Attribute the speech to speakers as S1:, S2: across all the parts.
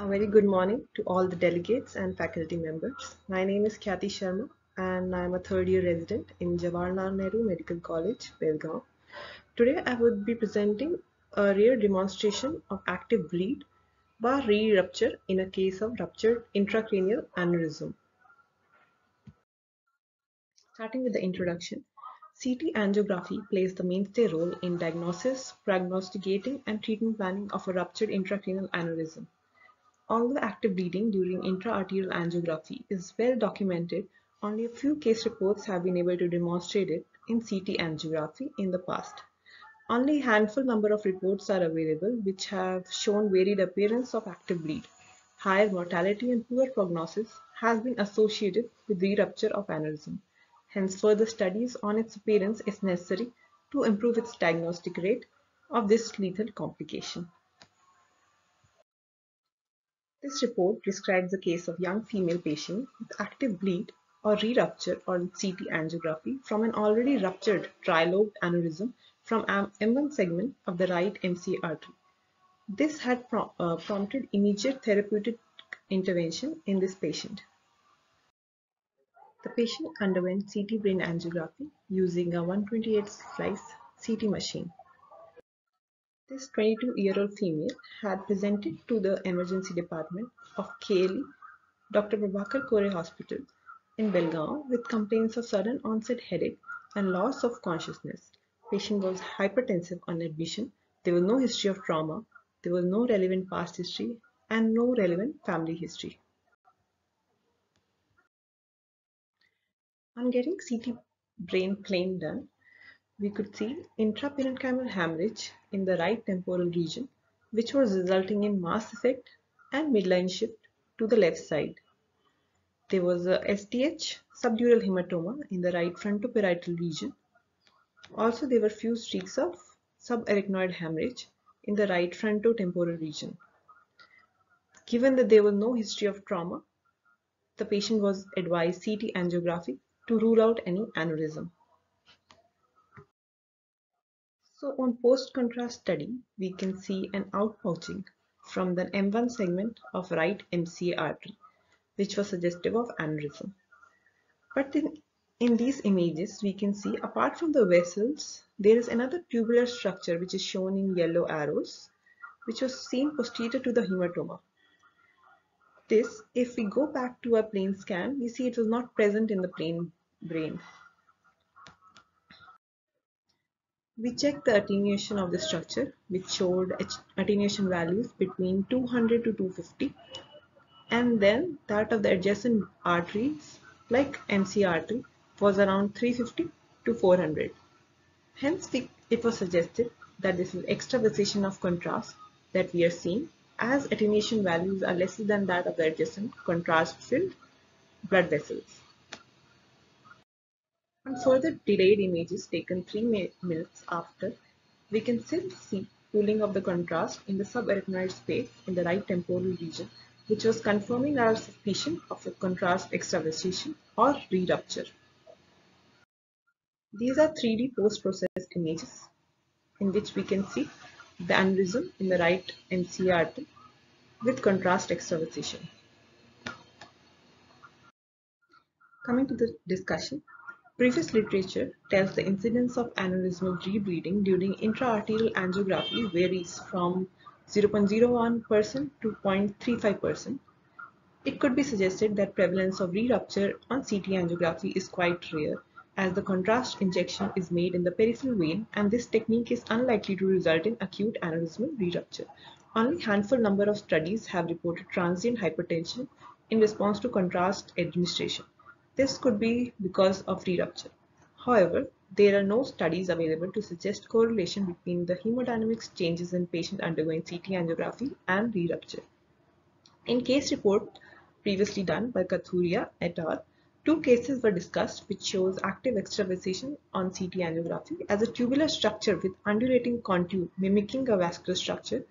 S1: A very good morning to all the delegates and faculty members. My name is Khyati Sharma and I am a third year resident in Jawaharlal Nehru Medical College, Belgaum. Today I would be presenting a rare demonstration of active bleed bar re-rupture in a case of ruptured intracranial aneurysm. Starting with the introduction, CT angiography plays the mainstay role in diagnosis, prognosticating, and treatment planning of a ruptured intracranial aneurysm. Although active bleeding during intra-arterial angiography is well documented, only a few case reports have been able to demonstrate it in CT angiography in the past. Only a handful number of reports are available which have shown varied appearance of active bleed. Higher mortality and poor prognosis has been associated with the rupture of aneurysm. Hence, further studies on its appearance is necessary to improve its diagnostic rate of this lethal complication. This report describes the case of young female patient with active bleed or re-rupture on CT angiography from an already ruptured trilobed aneurysm from M1 segment of the right MCA artery. This had uh, prompted immediate therapeutic intervention in this patient. The patient underwent CT brain angiography using a 128 slice CT machine. This 22-year-old female had presented to the emergency department of KLE Dr. Prabhakar Kore Hospital in Belgaum with complaints of sudden onset headache and loss of consciousness. Patient was hypertensive on admission. There was no history of trauma. There was no relevant past history and no relevant family history. On getting CT brain plain done, we could see intraparenchymal hemorrhage in the right temporal region, which was resulting in mass effect and midline shift to the left side. There was a STH subdural hematoma in the right frontoparietal region. Also, there were few streaks of subarachnoid hemorrhage in the right frontotemporal region. Given that there was no history of trauma, the patient was advised CT angiography to rule out any aneurysm. So on post-contrast study, we can see an outpouching from the M1 segment of right MCA artery, which was suggestive of aneurysm. But in, in these images, we can see apart from the vessels, there is another tubular structure which is shown in yellow arrows, which was seen posterior to the hematoma. This, if we go back to a plain scan, we see it was not present in the plain brain. We checked the attenuation of the structure which showed attenuation values between 200 to 250 and then that of the adjacent arteries like MC artery was around 350 to 400. Hence it was suggested that this is extravasation of contrast that we are seeing as attenuation values are lesser than that of the adjacent contrast filled blood vessels. On further delayed images taken 3 minutes after, we can still see pooling of the contrast in the subarachnoid space in the right temporal region, which was confirming our suspicion of a contrast extravasation or re-rupture. These are 3D post-processed images in which we can see the aneurysm in the right MCA with contrast extravasation. Coming to the discussion, Previous literature tells the incidence of aneurysmal rebleeding during intra-arterial angiography varies from 0.01% to 0.35%. It could be suggested that prevalence of re-rupture on CT angiography is quite rare as the contrast injection is made in the peripheral vein and this technique is unlikely to result in acute aneurysmal re-rupture. Only handful number of studies have reported transient hypertension in response to contrast administration. This could be because of re-rupture. However, there are no studies available to suggest correlation between the hemodynamics changes in patient undergoing CT angiography and re-rupture. In case report previously done by Kathuria et al., two cases were discussed which shows active extravasation on CT angiography as a tubular structure with undulating contour mimicking a vascular structure.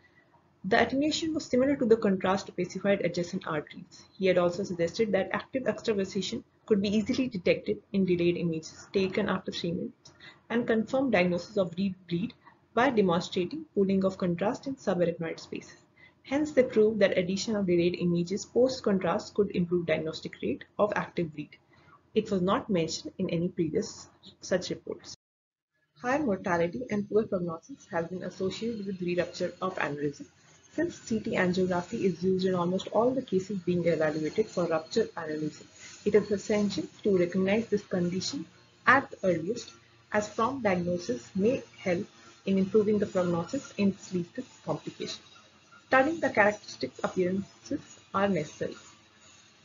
S1: The attenuation was similar to the contrast opacified adjacent arteries. He had also suggested that active extravasation could be easily detected in delayed images taken after 3 minutes and confirm diagnosis of deep bleed by demonstrating pooling of contrast in subarachnoid spaces. Hence, they proved that addition of delayed images post-contrast could improve diagnostic rate of active bleed. It was not mentioned in any previous such reports. Higher mortality and poor prognosis has been associated with re-rupture of aneurysm. Since CT angiography is used in almost all the cases being evaluated for rupture analysis, it is essential to recognize this condition at the earliest as prompt diagnosis may help in improving the prognosis in this lethal complication. Studying the characteristic appearances are necessary.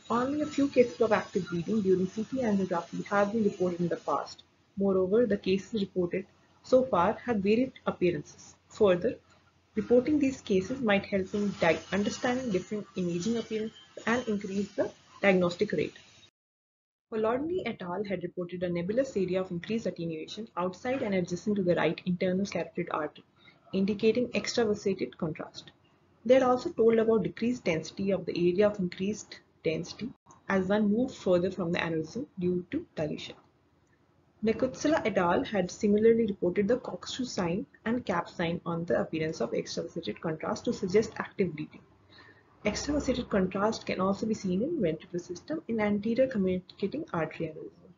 S1: Only a few cases of active bleeding during CT angiography have been reported in the past. Moreover, the cases reported so far have varied appearances. Further, reporting these cases might help in understanding different imaging appearances and increase the diagnostic rate. Pollodny et al. had reported a nebulous area of increased attenuation outside and adjacent to the right internal carotid artery, indicating extravasated contrast. They had also told about decreased density of the area of increased density as one moved further from the aneurysm due to dilution. Necuzzella et al. had similarly reported the Koch-2 sign and CAP sign on the appearance of extravasated contrast to suggest active bleeding. Extravasated contrast can also be seen in ventricular system in anterior communicating artery aneurysm.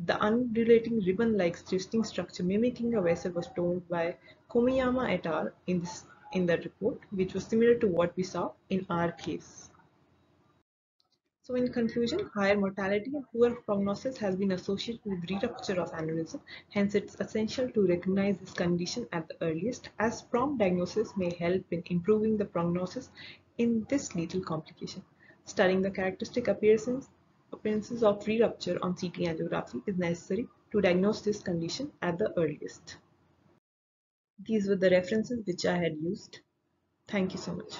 S1: The undulating ribbon-like twisting structure mimicking a vessel was told by Komiyama et al. in this in that report, which was similar to what we saw in our case. So in conclusion, higher mortality and poor prognosis has been associated with re-rupture of aneurysm. Hence, it's essential to recognize this condition at the earliest as prompt diagnosis may help in improving the prognosis in this lethal complication. Studying the characteristic appearances, appearances of re-rupture on CT angiography is necessary to diagnose this condition at the earliest. These were the references which I had used. Thank you so much.